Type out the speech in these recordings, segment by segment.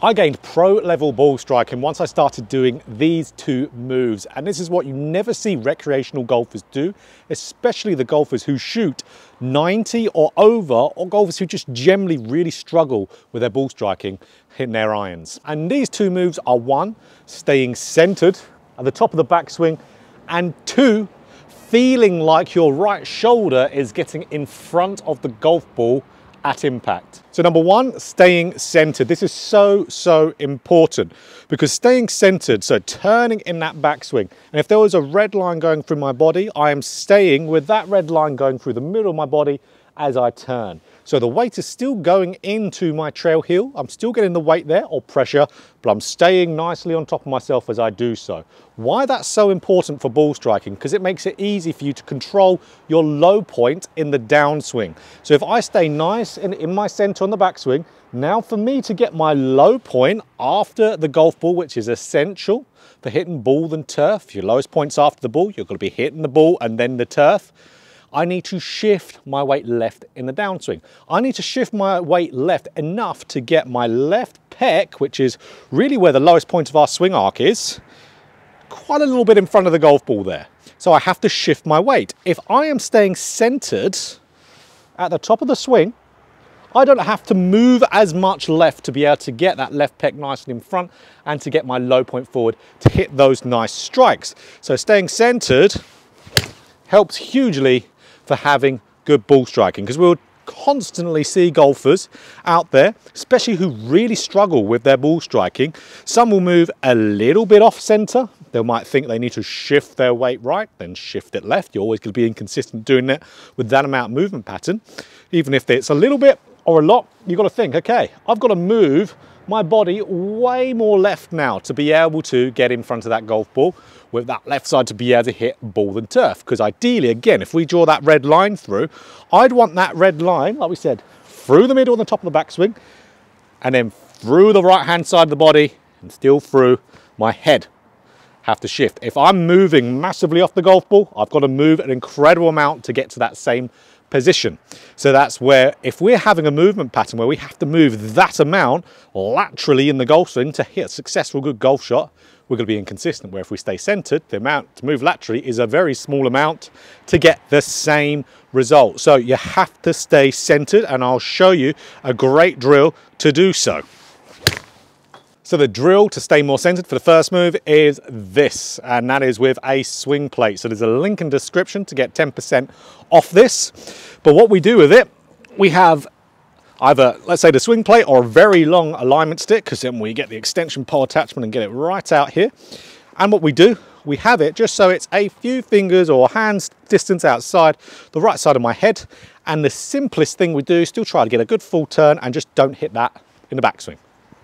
I gained pro level ball striking once I started doing these two moves. And this is what you never see recreational golfers do, especially the golfers who shoot 90 or over, or golfers who just generally really struggle with their ball striking hitting their irons. And these two moves are one, staying centered at the top of the backswing, and two, feeling like your right shoulder is getting in front of the golf ball at impact. So number one, staying centered. This is so, so important because staying centered, so turning in that backswing, and if there was a red line going through my body, I am staying with that red line going through the middle of my body as I turn. So the weight is still going into my trail heel. I'm still getting the weight there or pressure, but I'm staying nicely on top of myself as I do so. Why that's so important for ball striking? Because it makes it easy for you to control your low point in the downswing. So if I stay nice and in my center on the backswing, now for me to get my low point after the golf ball, which is essential for hitting ball and turf, your lowest points after the ball, you're gonna be hitting the ball and then the turf. I need to shift my weight left in the downswing. I need to shift my weight left enough to get my left pec, which is really where the lowest point of our swing arc is, quite a little bit in front of the golf ball there. So I have to shift my weight. If I am staying centered at the top of the swing, I don't have to move as much left to be able to get that left pec nice and in front and to get my low point forward to hit those nice strikes. So staying centered helps hugely for having good ball striking because we'll constantly see golfers out there, especially who really struggle with their ball striking. Some will move a little bit off center. They might think they need to shift their weight right, then shift it left. You're always going to be inconsistent doing that with that amount of movement pattern. Even if it's a little bit or a lot, you've got to think, okay, I've got to move my body way more left now to be able to get in front of that golf ball with that left side to be able to hit ball and turf. Because ideally, again, if we draw that red line through, I'd want that red line, like we said, through the middle and the top of the backswing, and then through the right hand side of the body and still through my head have to shift. If I'm moving massively off the golf ball, I've got to move an incredible amount to get to that same position. So that's where if we're having a movement pattern where we have to move that amount laterally in the golf swing to hit a successful good golf shot, we're going to be inconsistent. Where if we stay centered, the amount to move laterally is a very small amount to get the same result. So you have to stay centered and I'll show you a great drill to do so. So the drill to stay more centered for the first move is this, and that is with a swing plate. So there's a link in description to get 10% off this. But what we do with it, we have either, let's say the swing plate or a very long alignment stick, because then we get the extension pole attachment and get it right out here. And what we do, we have it just so it's a few fingers or hands distance outside the right side of my head. And the simplest thing we do, is still try to get a good full turn and just don't hit that in the backswing.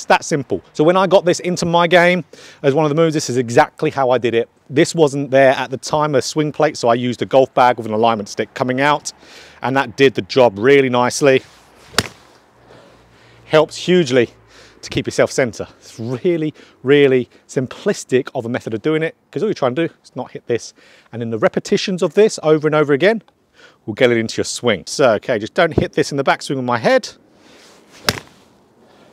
It's that simple. So when I got this into my game as one of the moves, this is exactly how I did it. This wasn't there at the time, a swing plate, so I used a golf bag with an alignment stick coming out, and that did the job really nicely. Helps hugely to keep yourself center. It's really, really simplistic of a method of doing it, because all you're trying to do is not hit this. And in the repetitions of this over and over again, we'll get it into your swing. So, okay, just don't hit this in the backswing of my head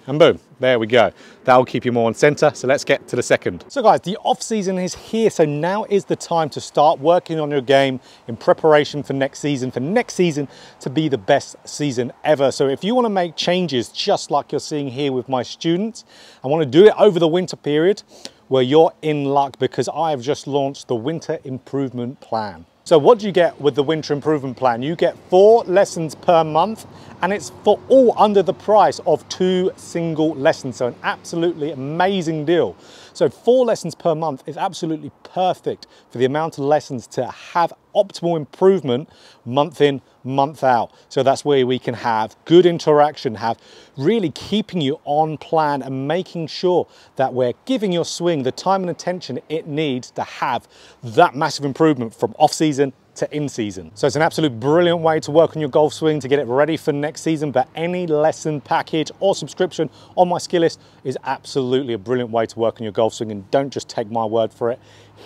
and boom, there we go. That'll keep you more on center. So let's get to the second. So guys, the off season is here. So now is the time to start working on your game in preparation for next season, for next season to be the best season ever. So if you wanna make changes, just like you're seeing here with my students, I wanna do it over the winter period, where you're in luck because I've just launched the Winter Improvement Plan. So what do you get with the Winter Improvement Plan? You get four lessons per month and it's for all under the price of two single lessons. So an absolutely amazing deal. So four lessons per month is absolutely perfect for the amount of lessons to have optimal improvement month in, month out. So that's where we can have good interaction, have really keeping you on plan and making sure that we're giving your swing the time and attention it needs to have that massive improvement from off season to in season. So it's an absolute brilliant way to work on your golf swing to get it ready for next season, but any lesson package or subscription on my Skillest is absolutely a brilliant way to work on your golf swing and don't just take my word for it.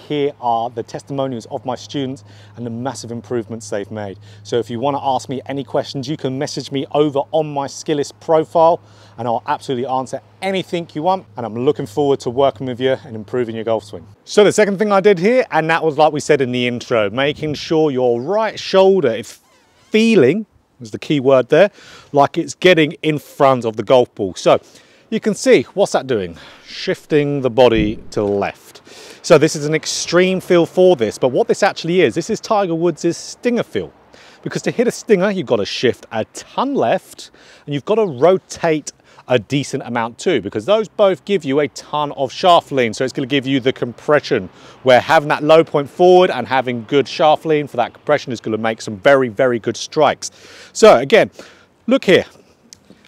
Here are the testimonials of my students and the massive improvements they've made. So if you want to ask me any questions, you can message me over on my Skillest profile and I'll absolutely answer anything you want. And I'm looking forward to working with you and improving your golf swing. So the second thing I did here, and that was like we said in the intro, making sure your right shoulder is feeling, is the key word there, like it's getting in front of the golf ball. So you can see, what's that doing? Shifting the body to the left. So this is an extreme feel for this, but what this actually is, this is Tiger Woods' stinger feel. Because to hit a stinger, you've got to shift a ton left and you've got to rotate a decent amount too, because those both give you a ton of shaft lean. So it's going to give you the compression where having that low point forward and having good shaft lean for that compression is going to make some very, very good strikes. So again, look here.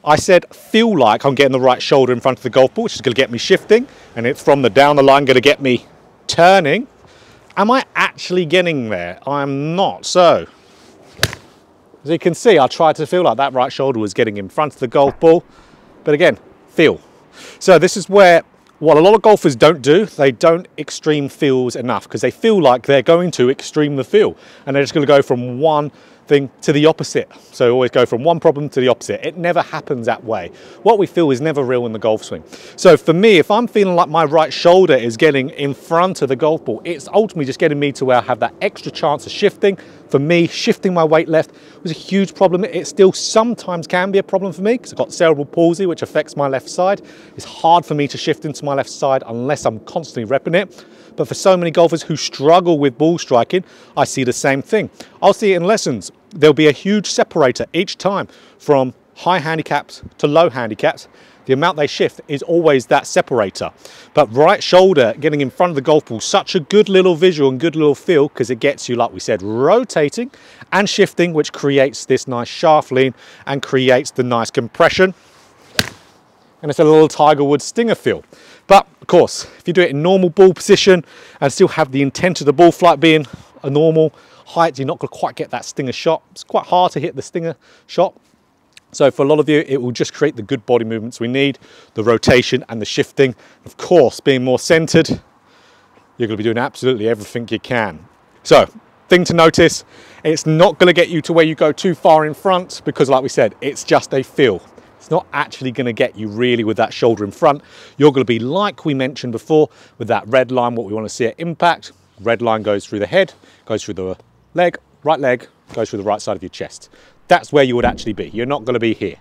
I said feel like I'm getting the right shoulder in front of the golf ball, which is going to get me shifting, and it's from the down the line going to get me turning. Am I actually getting there? I'm not. So, as you can see, I tried to feel like that right shoulder was getting in front of the golf ball, but again, feel. So this is where what a lot of golfers don't do, they don't extreme feels enough because they feel like they're going to extreme the feel and they're just going to go from one thing to the opposite. So always go from one problem to the opposite. It never happens that way. What we feel is never real in the golf swing. So for me, if I'm feeling like my right shoulder is getting in front of the golf ball, it's ultimately just getting me to where I have that extra chance of shifting. For me, shifting my weight left was a huge problem. It still sometimes can be a problem for me because I've got cerebral palsy, which affects my left side. It's hard for me to shift into my left side unless I'm constantly repping it. But for so many golfers who struggle with ball striking, I see the same thing. I'll see it in lessons. There'll be a huge separator each time from high handicaps to low handicaps. The amount they shift is always that separator. But right shoulder getting in front of the golf ball, such a good little visual and good little feel because it gets you, like we said, rotating and shifting, which creates this nice shaft lean and creates the nice compression. And it's a little Tiger Woods stinger feel. But of course, if you do it in normal ball position and still have the intent of the ball flight being a normal height, you're not going to quite get that stinger shot. It's quite hard to hit the stinger shot. So for a lot of you, it will just create the good body movements we need, the rotation and the shifting. Of course, being more centered, you're going to be doing absolutely everything you can. So thing to notice, it's not going to get you to where you go too far in front because like we said, it's just a feel. It's not actually going to get you really with that shoulder in front. You're going to be like we mentioned before with that red line, what we want to see at impact. Red line goes through the head, goes through the leg, right leg, goes through the right side of your chest. That's where you would actually be. You're not going to be here.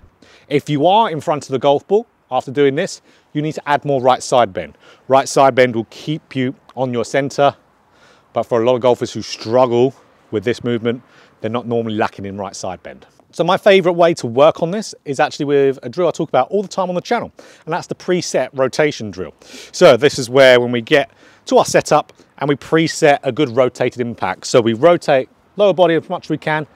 If you are in front of the golf ball after doing this, you need to add more right side bend. Right side bend will keep you on your center, but for a lot of golfers who struggle with this movement, they're not normally lacking in right side bend. So my favorite way to work on this is actually with a drill I talk about all the time on the channel, and that's the preset rotation drill. So this is where when we get to our setup and we preset a good rotated impact. So we rotate lower body as much as we can,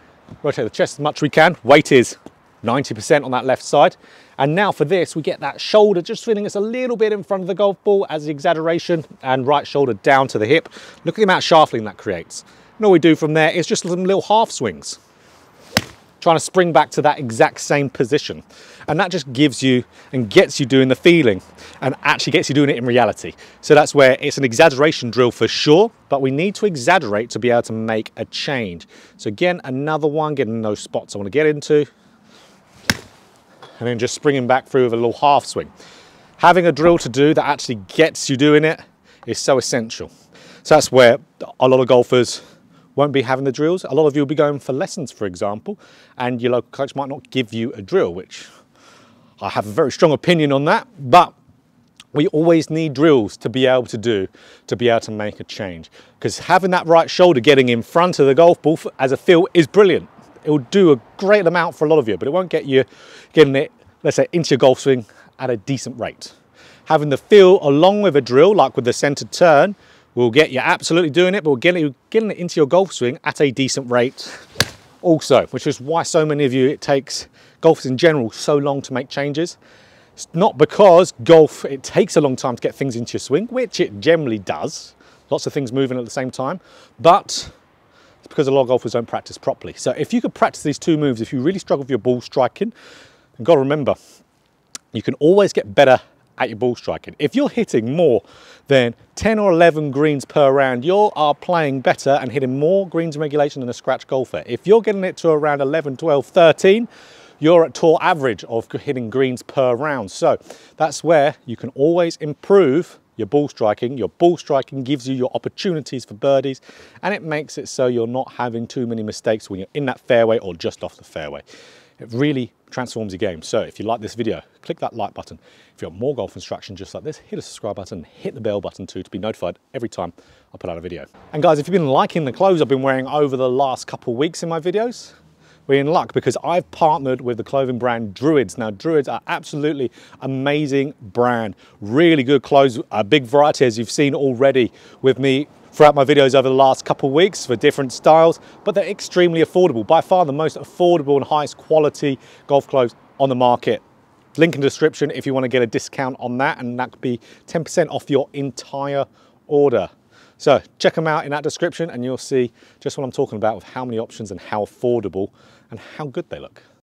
rotate the chest as much as we can. Weight is 90% on that left side. And now for this, we get that shoulder just feeling us a little bit in front of the golf ball as the exaggeration and right shoulder down to the hip. Look at the amount of lean that creates. And all we do from there is just some little half swings trying to spring back to that exact same position. And that just gives you and gets you doing the feeling and actually gets you doing it in reality. So that's where it's an exaggeration drill for sure, but we need to exaggerate to be able to make a change. So again, another one, getting those spots I want to get into. And then just springing back through with a little half swing. Having a drill to do that actually gets you doing it is so essential. So that's where a lot of golfers won't be having the drills. A lot of you will be going for lessons, for example, and your local coach might not give you a drill, which I have a very strong opinion on that, but we always need drills to be able to do, to be able to make a change. Because having that right shoulder getting in front of the golf ball as a feel is brilliant. It will do a great amount for a lot of you, but it won't get you getting it, let's say, into your golf swing at a decent rate. Having the feel along with a drill, like with the centered turn, will get you absolutely doing it, but we'll get it, getting it into your golf swing at a decent rate also, which is why so many of you, it takes golfers in general so long to make changes. It's not because golf, it takes a long time to get things into your swing, which it generally does. Lots of things moving at the same time, but it's because a lot of golfers don't practice properly. So if you could practice these two moves, if you really struggle with your ball striking, you've got to remember, you can always get better at your ball striking. If you're hitting more than 10 or 11 greens per round, you are playing better and hitting more greens in regulation than a scratch golfer. If you're getting it to around 11, 12, 13, you're at tour average of hitting greens per round. So that's where you can always improve your ball striking. Your ball striking gives you your opportunities for birdies and it makes it so you're not having too many mistakes when you're in that fairway or just off the fairway. It really transforms your game. So if you like this video, click that like button. If you want more golf instruction just like this, hit the subscribe button, hit the bell button too to be notified every time I put out a video. And guys, if you've been liking the clothes I've been wearing over the last couple of weeks in my videos, we're in luck because I've partnered with the clothing brand Druids. Now, Druids are absolutely amazing brand. Really good clothes, a big variety as you've seen already with me throughout my videos over the last couple of weeks for different styles, but they're extremely affordable. By far the most affordable and highest quality golf clothes on the market. Link in the description if you want to get a discount on that and that could be 10% off your entire order. So check them out in that description and you'll see just what I'm talking about with how many options and how affordable and how good they look.